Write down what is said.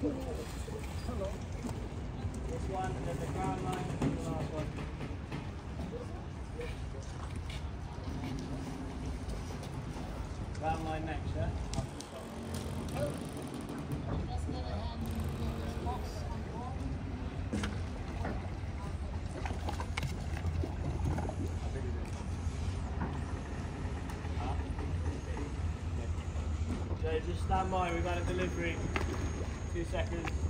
This one, then the ground line, and the last one. Ground line next, yeah? Just stand by, we've had a delivery. Seconds.